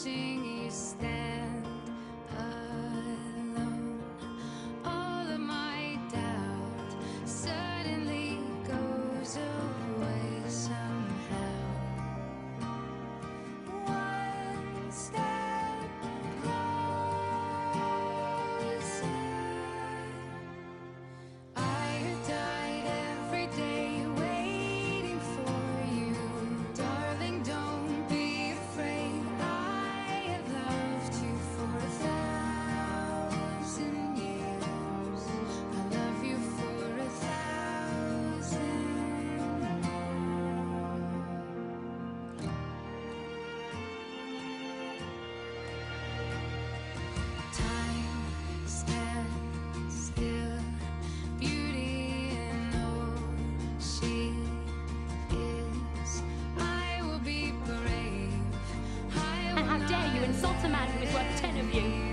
watching Yeah.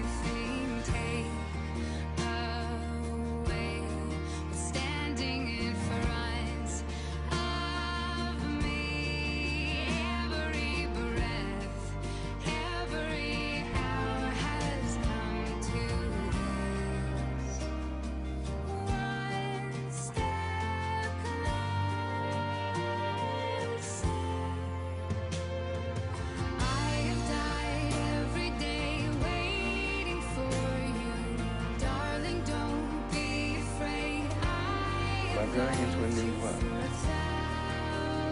are going into a new world.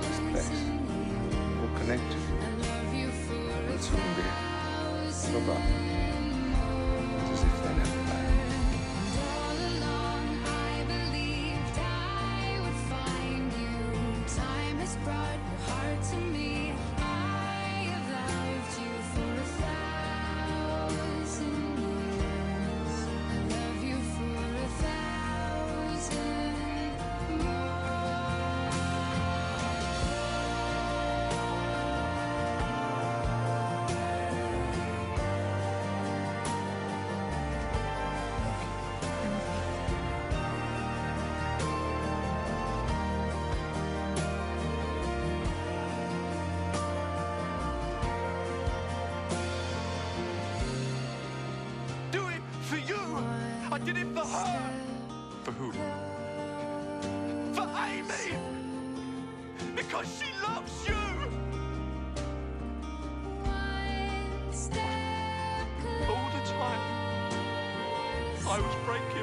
This place will connect you will soon be forgotten. did it for her. For who? For Amy. Because she loves you. All the time, I was breaking.